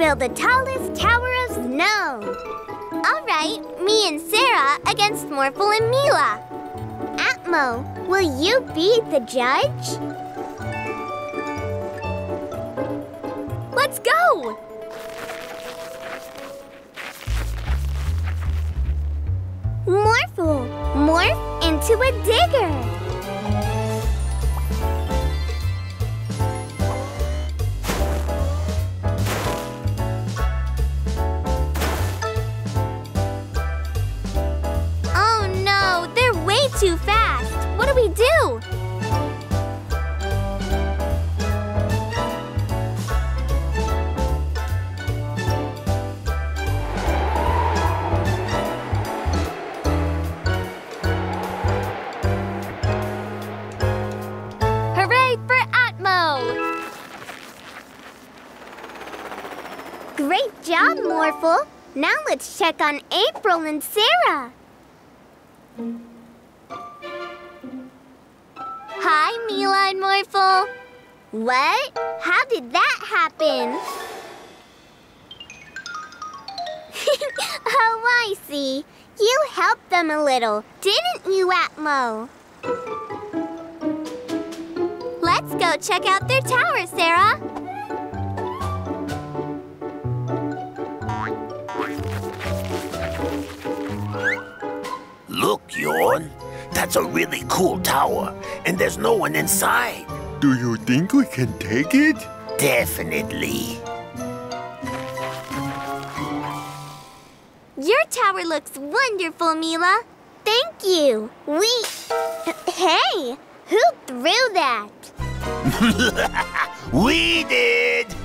build the tallest tower of snow. All right, me and Sarah against Morphle and Mila. Atmo, will you be the judge? Let's go! Morphle, morph into a digger. Check on April and Sarah. Hi, Mila and Morphle. What? How did that happen? oh, I see. You helped them a little, didn't you, Atmo? Let's go check out their tower, Sarah. That's a really cool tower, and there's no one inside. Do you think we can take it? Definitely. Your tower looks wonderful, Mila. Thank you. We. Hey, who threw that? We did!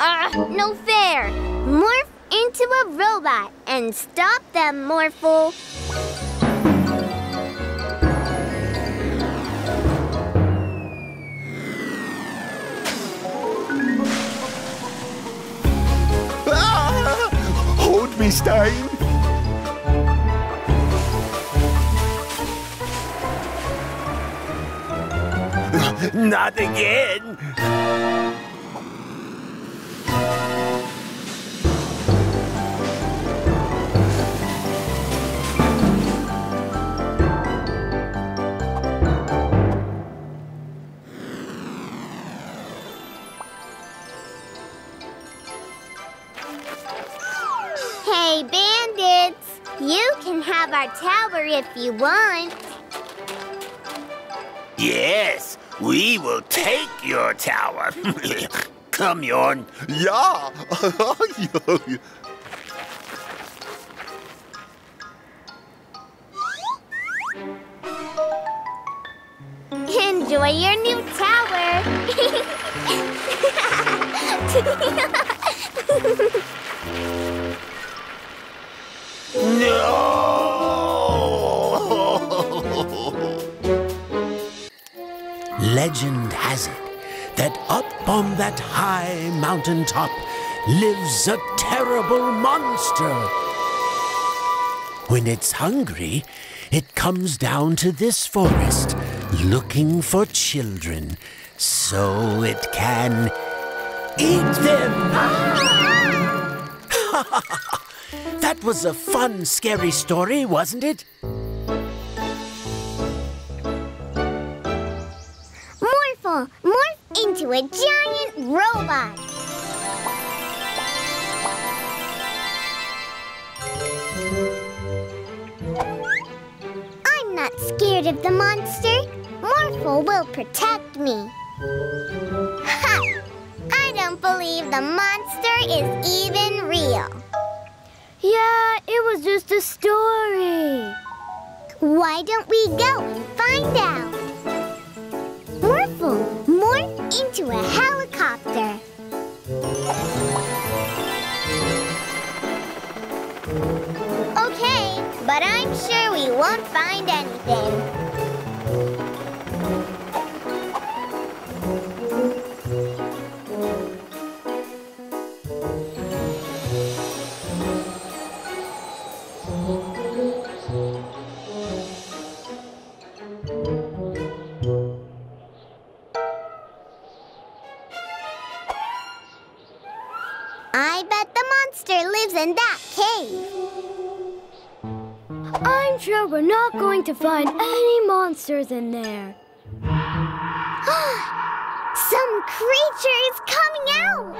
Ah, no fair. Morph into a robot and stop them, Morphle. Ah! Hold me, Stein. Not again! Have our tower if you want. Yes, we will take your tower. Come, Yorn. Ja. Enjoy your new tower. No! Legend has it that up on that high mountain top lives a terrible monster. When it's hungry, it comes down to this forest looking for children so it can eat them. that was a fun, scary story, wasn't it? Into a giant robot. I'm not scared of the monster. Morphle will protect me. Ha! I don't believe the monster is even real. Yeah, it was just a story. Why don't we go and find out? Into a helicopter. Okay, but I'm sure we won't find anything. To find any monsters in there. Some creature is coming out!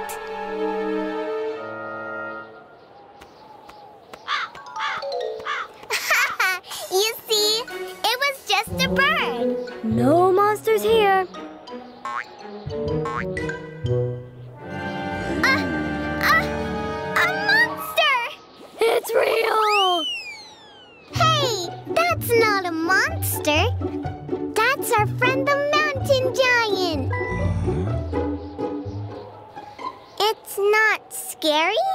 you see, it was just a bird. No monsters here. Ah, ah, a monster! It's real! Monster. That's our friend the mountain giant. It's not scary?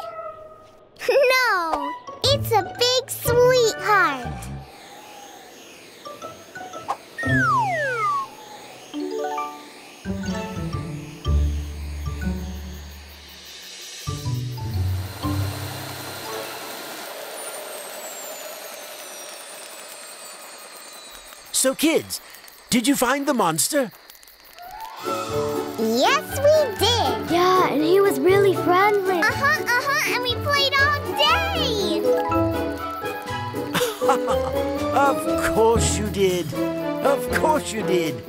No, it's a big sweetheart. So, kids, did you find the monster? Yes, we did. Yeah, and he was really friendly. Uh-huh, uh-huh, and we played all day. Of course you did. Of course you did.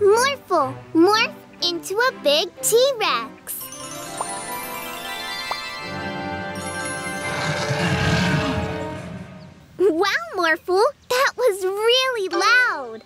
Morphle, morph into a big T-Rex. Morphle, that was really loud.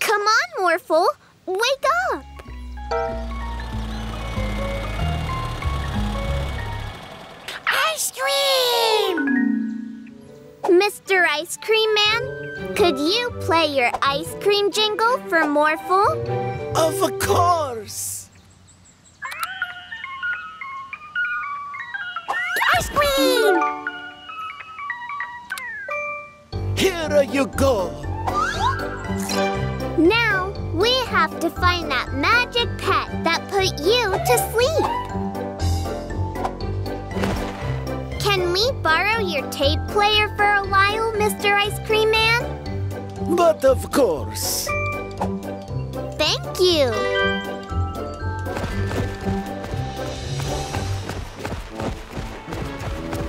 Come on, Morphle, wake up. Cream! Mr. Ice Cream Man, could you play your ice cream jingle for Morphle? Of course. Of course. Thank you.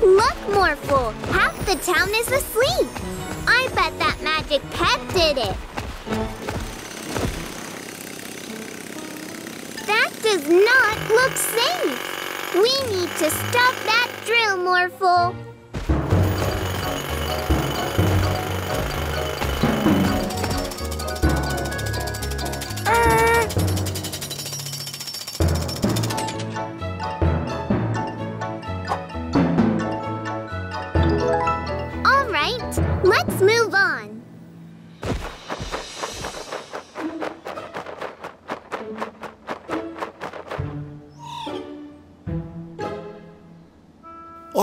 Look, Morphle, half the town is asleep. I bet that magic pet did it. That does not look safe. We need to stop that drill, Morphle.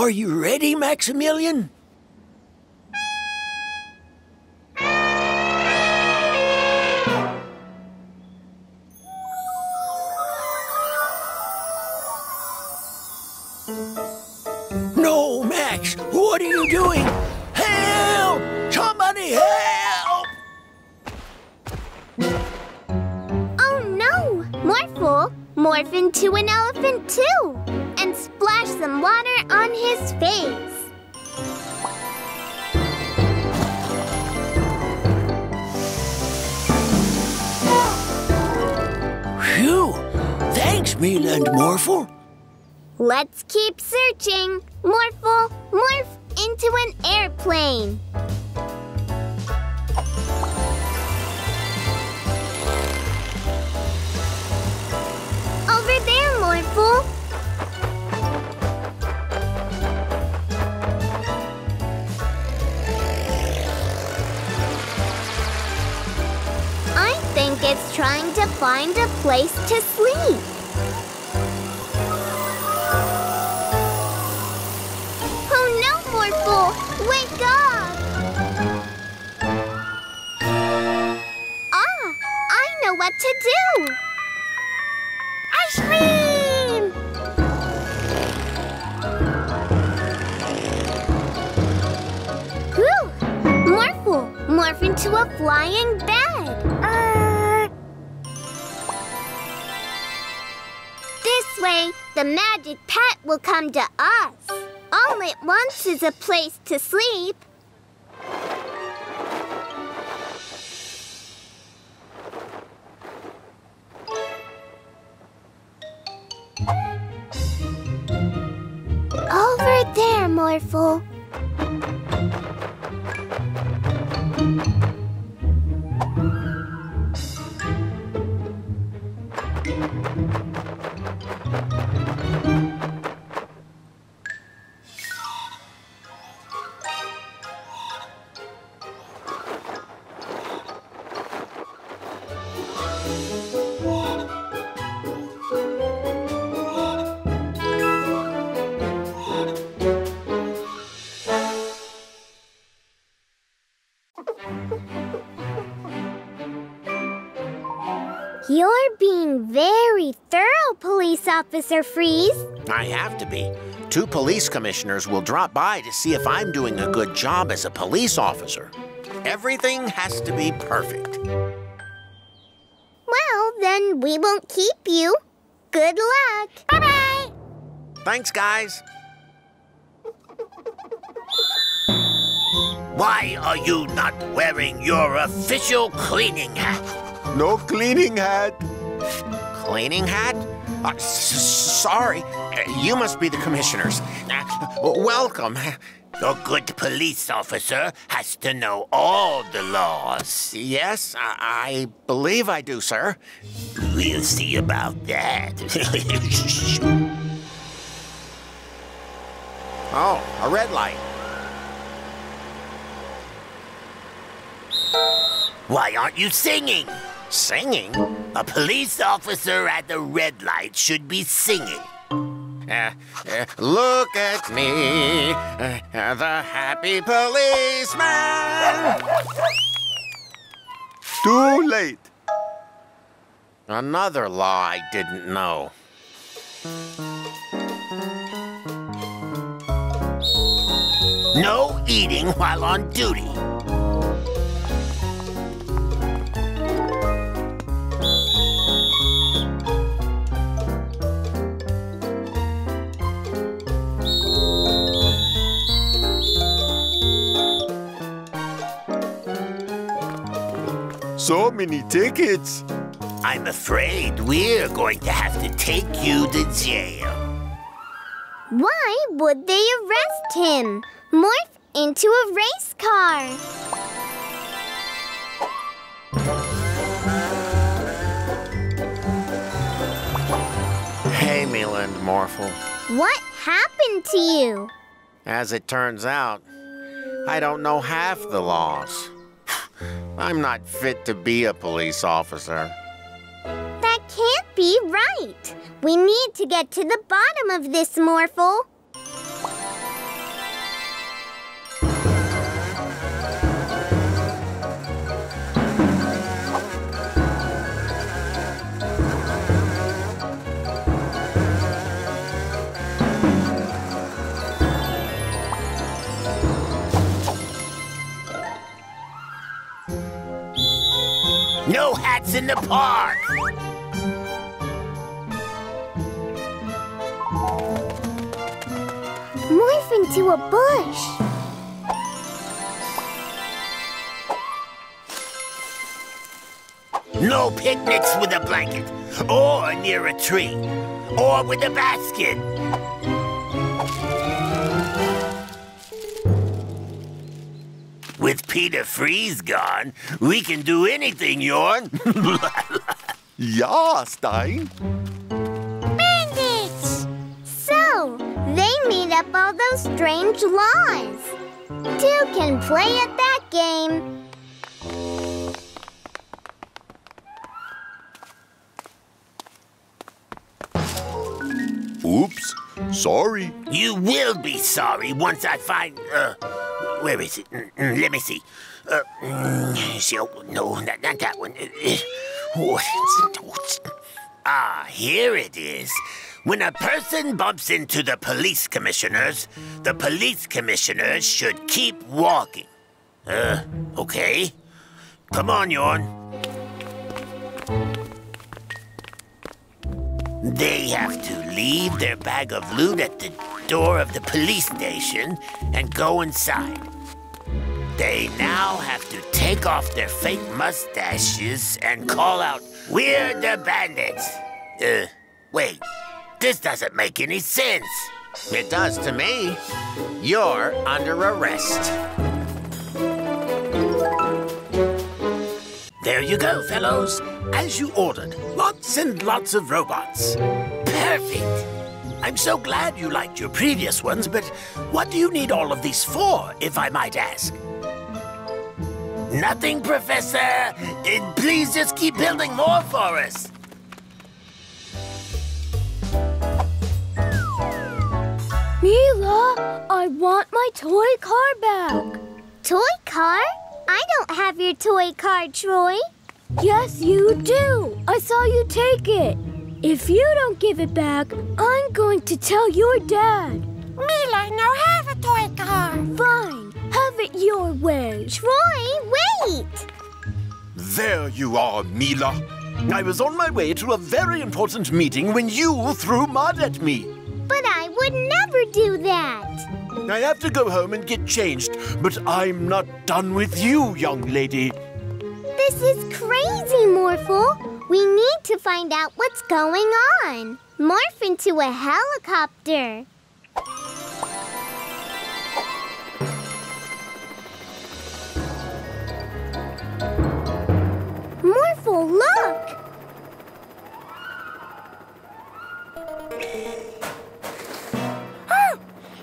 Are you ready, Maximilian? No, Max! What are you doing? Help! Somebody help! Oh no! Morphle, morph into an elephant too! And splash some water on his face. Phew! Thanks, Mila and Morphle. Let's keep searching. Morphle, morph into an airplane. trying to find a place to sleep. Oh no, Morphle! Wake up! Ah! I know what to do! Ice cream! Whew! Morphle, morph into a flying bed! The magic pet will come to us. All it wants is a place to sleep. Over there, Morphle. Very thorough, Police Officer Freeze. I have to be. Two police commissioners will drop by to see if I'm doing a good job as a police officer. Everything has to be perfect. Well, then we won't keep you. Good luck. Bye bye. Thanks, guys. Why are you not wearing your official cleaning hat? No cleaning hat. Cleaning hat? Uh, sorry, you must be the commissioners. Uh, welcome. A good police officer has to know all the laws. Yes, I, I believe I do, sir. We'll see about that. oh, a red light. Why aren't you singing? Singing? A police officer at the red light should be singing. Uh, uh, look at me, uh, the happy policeman. Too late. Another law I didn't know. No eating while on duty. So many tickets. I'm afraid we're going to have to take you to jail. Why would they arrest him? Morph into a race car. Hey, Mila and Morphle. What happened to you? As it turns out, I don't know half the laws. I'm not fit to be a police officer. That can't be right. We need to get to the bottom of this, Morphle. In the park! Morph into a bush. No picnics with a blanket, or near a tree, or with a basket. Peter Freeze gone, we can do anything, Yorn. Yeah, Stein. Bandits! So, they made up all those strange laws. Two can play at that game. Oops. Sorry. you will be sorry once I find. Uh, where is it? Mm, mm, Let me see. Uh, mm, see, oh, no, not, not that one. Uh, uh, Ah, here it is. When a person bumps into the police commissioners, the police commissioners should keep walking. Uh, okay. Come on, Yorn. They have to leave their bag of loot at the door of the police station and go inside. They now have to take off their fake mustaches and call out, We're the bandits! Uh, wait, this doesn't make any sense. It does to me. You're under arrest. There you go, fellows. As you ordered, lots and lots of robots. Perfect. I'm so glad you liked your previous ones, but what do you need all of these for, if I might ask? Nothing, Professor. Please just keep building more for us. Mila, I want my toy car back. Toy car? I don't have your toy car, Troy. Yes, you do. I saw you take it. If you don't give it back, I'm going to tell your dad. Mila no have a toy car. Fine. Have it your way. Troy, wait! There you are, Mila. I was on my way to a very important meeting when you threw mud at me. But I would never do that. I have to go home and get changed, but I'm not done with you, young lady. This is crazy, Morphle. We need to find out what's going on. Morph into a helicopter. Morphle, look! Oh,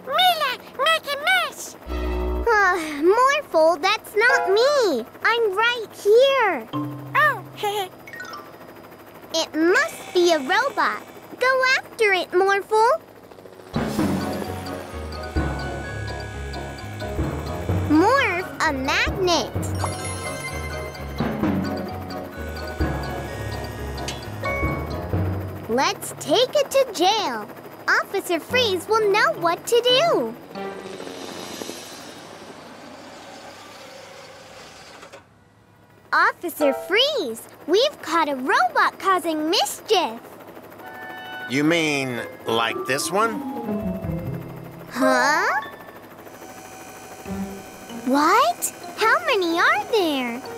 Mila, make a mess. Uh, Morphle, that's not me. I'm right here. Oh, It must be a robot. Go after it, Morphle. Morph a magnet. Let's take it to jail. Officer Freeze will know what to do. Officer Freeze, we've caught a robot causing mischief. You mean like this one? Huh? What? How many are there?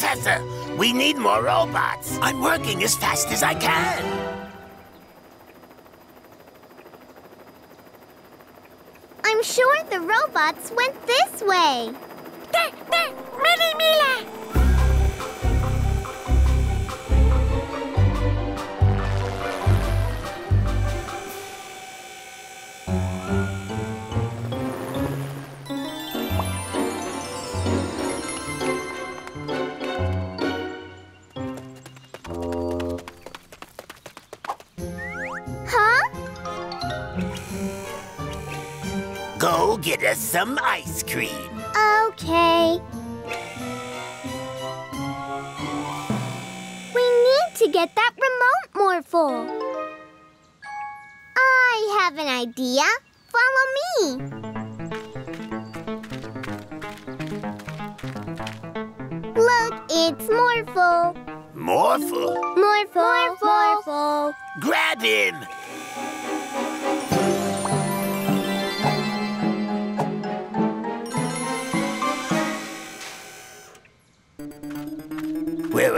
Professor, we need more robots. I'm working as fast as I can. I'm sure the robots went this way. there, there, Mini Mila. Go get us some ice cream. Okay. We need to get that remote Morphle. I have an idea. Follow me. Look, it's Morphle. Morphle? Morphle. Morphle. Grab him!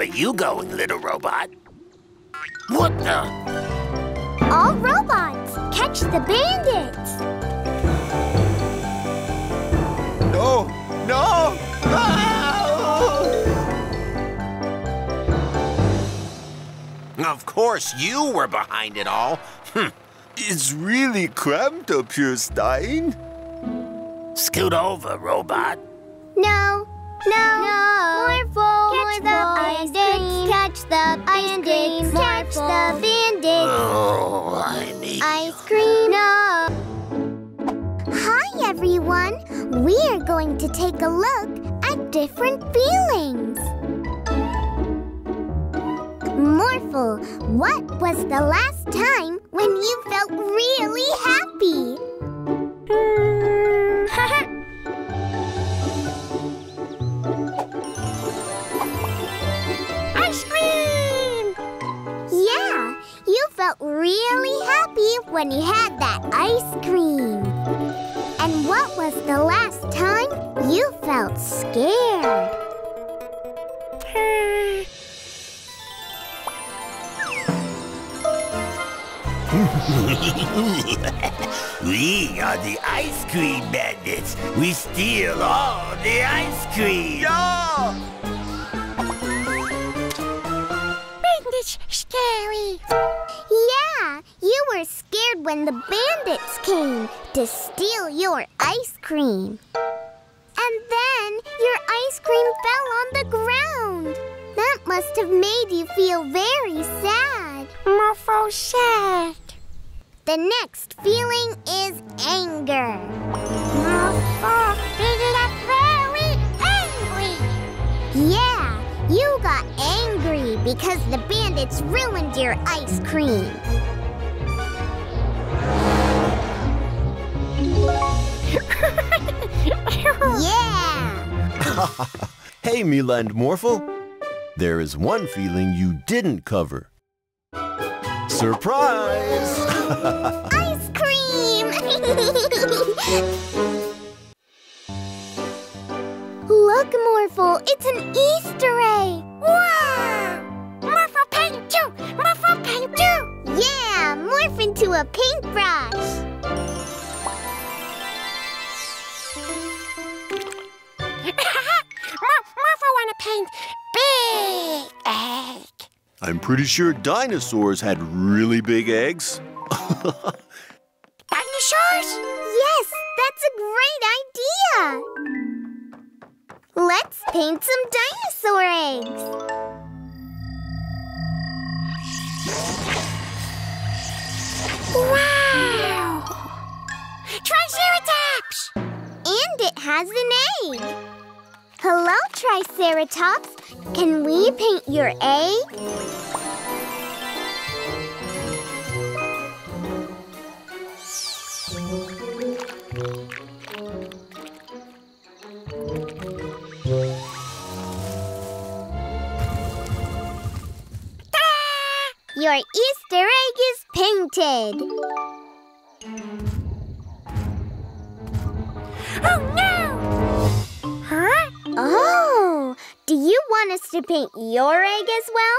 Are you going, little robot? What the? All robots, catch the bandits. No! No! Ah! Of course you were behind it all. Hm. It's really cramped up here, Stein. Scoot over, robot. No. No. No. Morphle. Catch the bandits. Catch the bandits. Catch the bandits. Oh, I'm eating. Ice cream. No. Hi, everyone. We're going to take a look at different feelings. Morphle, what was the last time when you felt really happy? Felt really happy when you had that ice cream. And what was the last time you felt scared? We are the ice cream bandits. We steal all the ice cream. Yeah! Bandits scary. You were scared when the bandits came to steal your ice cream. And then your ice cream fell on the ground. That must have made you feel very sad. Morpho sad. The next feeling is anger. Morpho very angry. Yeah, you got angry because the bandits ruined your ice cream. Yeah! Hey, Mila and Morphle. There is one feeling you didn't cover. Surprise! Ice cream! Look, Morphle, it's an Easter egg! Wow! Morpho paint too! Morpho paint too! Yeah, morph into a paintbrush! Mor- Morpho wanna paint big egg. I'm pretty sure dinosaurs had really big eggs. Dinosaurs? Yes, that's a great idea! Let's paint some dinosaur eggs! Wow! Triceratops! And it has an egg! Hello, Triceratops! Can we paint your egg? Your Easter egg is painted! Oh no! Oh, do you want us to paint your egg as well?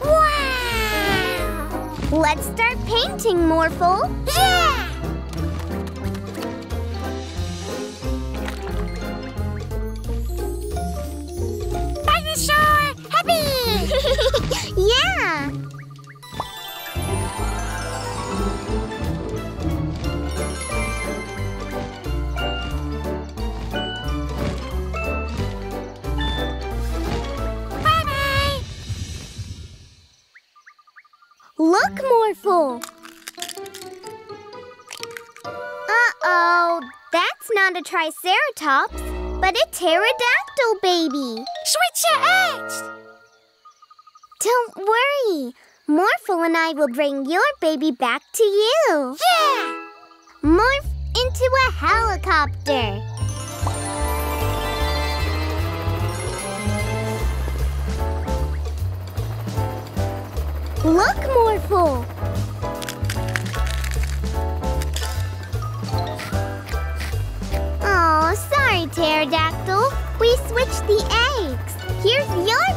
Wow! Let's start painting, Morphle. Yeah! Uh-oh, that's not a Triceratops, but a pterodactyl baby. Switch your eggs! Don't worry. Morphle and I will bring your baby back to you. Yeah! Morph into a helicopter. Look, Morphle. Oh, sorry, Pterodactyl. We switched the eggs. Here's your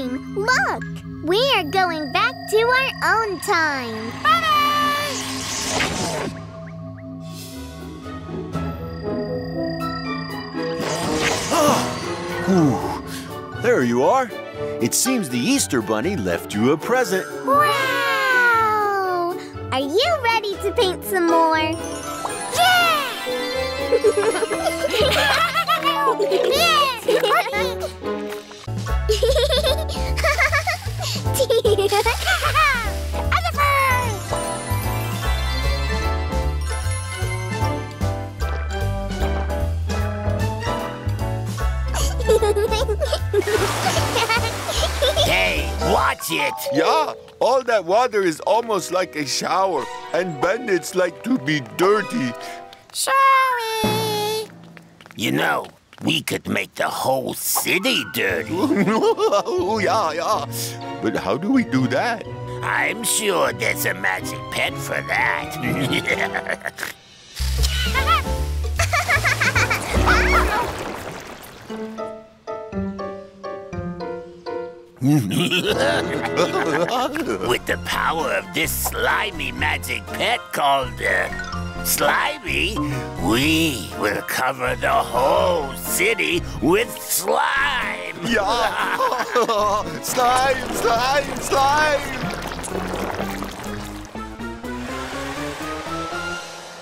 time. Look, we are going back to our own time. Whew. There you are. It seems the Easter Bunny left you a present. Wow! Are you ready to paint some more? Hey, watch it! Yeah, all that water is almost like a shower, and bandits like to be dirty. Sorry. You know, we could make the whole city dirty. oh, yeah, yeah. But how do we do that? I'm sure there's a magic pen for that. With the power of this slimy magic pet called uh, Slimy, we will cover the whole city with slime. Yeah. slime, slime, slime.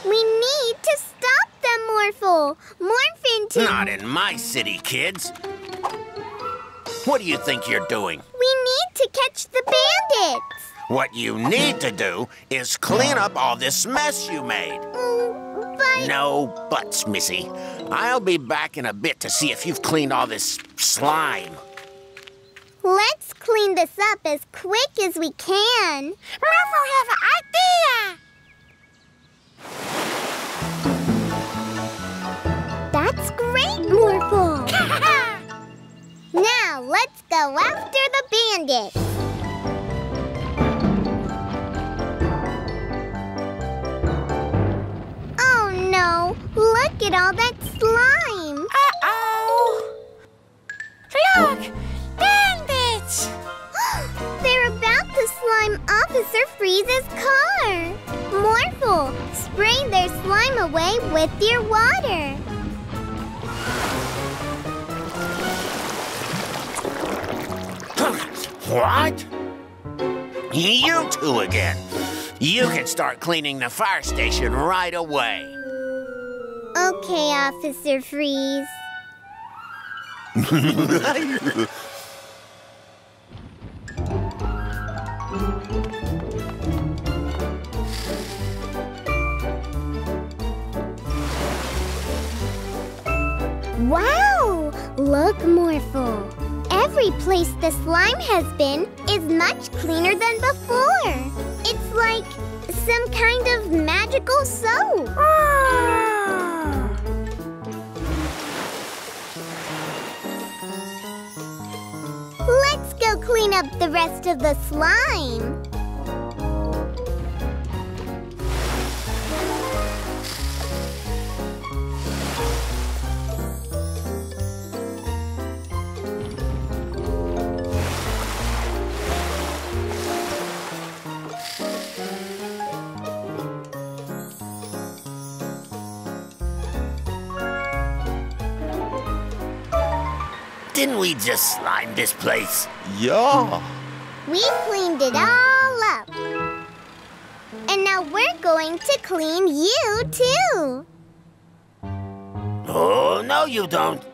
we need to stop them, Morphle. Morph into. Not in my city, kids. What do you think you're doing? We need to catch the bandits. What you need to do is clean up all this mess you made. Mm, but No buts, Missy. I'll be back in a bit to see if you've cleaned all this slime. let's clean this up as quick as we can. Morphle have an idea. That's great, Morphle. now let's go after the bandits. Look at all that slime. Uh-oh. Look, bandits. They're about to slime Officer Freeze's car. Morphle, spray their slime away with your water. What? You two again. You can start cleaning the fire station right away. Okay, Officer Freeze. Wow! Look, Morphle. Every place the slime has been is much cleaner than before. It's like some kind of magical soap. Let's go clean up the rest of the slime. Didn't we just slime this place? Yeah. We cleaned it all up. And now we're going to clean you too. Oh, no, you don't.